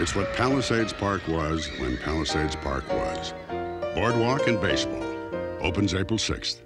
It's what Palisades Park was when Palisades Park was. Boardwalk and baseball opens April 6th.